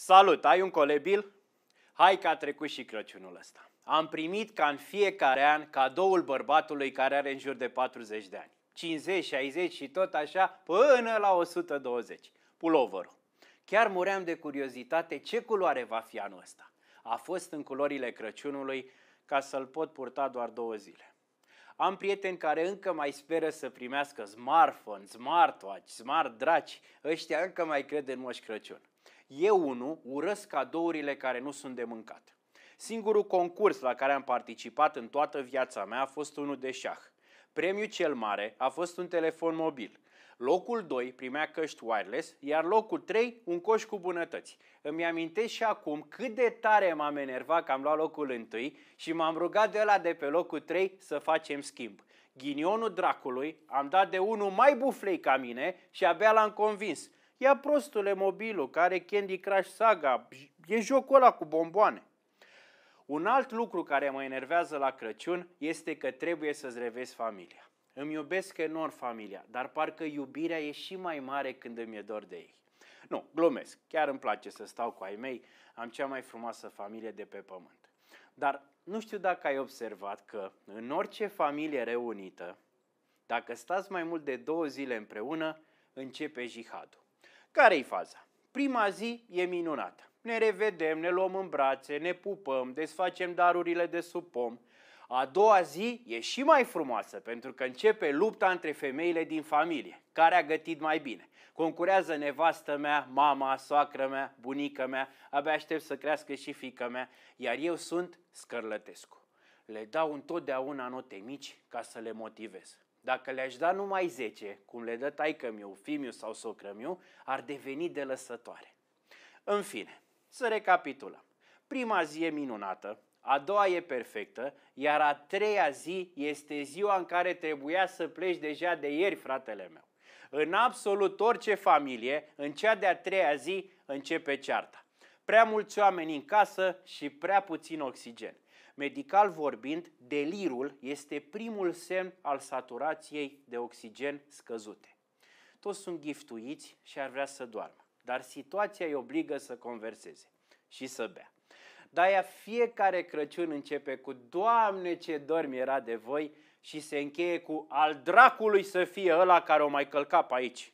Salut, ai un colebil? Hai că a trecut și Crăciunul ăsta. Am primit ca în fiecare an cadoul bărbatului care are în jur de 40 de ani. 50, 60 și tot așa până la 120. Puloverul. Chiar muream de curiozitate ce culoare va fi anul ăsta. A fost în culorile Crăciunului ca să-l pot purta doar două zile. Am prieteni care încă mai speră să primească smartphone, smartwatch, smart draci. Ăștia încă mai cred în Moș Crăciun. Eu, unul, urăsc cadourile care nu sunt de mâncat. Singurul concurs la care am participat în toată viața mea a fost unul de șah. Premiul cel mare a fost un telefon mobil. Locul 2 primea căști wireless, iar locul 3 un coș cu bunătăți. Îmi amintesc și acum cât de tare m-am enervat că am luat locul 1 și m-am rugat de la de pe locul 3 să facem schimb. Ghinionul dracului, am dat de unul mai buflei ca mine și abia l-am convins. Ia prostule mobilul, care Candy Crush Saga, e jocul ăla cu bomboane. Un alt lucru care mă enervează la Crăciun este că trebuie să-ți revezi familia. Îmi iubesc enorm familia, dar parcă iubirea e și mai mare când îmi e dor de ei. Nu, glumesc, chiar îmi place să stau cu ai mei, am cea mai frumoasă familie de pe pământ. Dar nu știu dacă ai observat că în orice familie reunită, dacă stați mai mult de două zile împreună, începe jihadul. Care-i faza? Prima zi e minunată. Ne revedem, ne luăm în brațe, ne pupăm, desfacem darurile de sub pom. A doua zi e și mai frumoasă pentru că începe lupta între femeile din familie. Care a gătit mai bine? Concurează nevastă mea, mama, soacră mea, bunică mea, abia aștept să crească și fică mea, iar eu sunt Scărlătescu. Le dau întotdeauna note mici ca să le motivez. Dacă le-aș da numai 10, cum le dă taică miu, fimiu sau socră miu, ar deveni de lăsătoare. În fine, să recapitulăm. Prima zi e minunată, a doua e perfectă, iar a treia zi este ziua în care trebuia să pleci deja de ieri, fratele meu. În absolut orice familie, în cea de-a treia zi, începe cearta. Prea mulți oameni în casă și prea puțin oxigen. Medical vorbind, delirul este primul semn al saturației de oxigen scăzute. Toți sunt giftuiți și ar vrea să doarmă, dar situația îi obligă să converseze și să bea. De-aia fiecare Crăciun începe cu Doamne ce dormi era de voi și se încheie cu al dracului să fie ăla care o mai călca pe aici.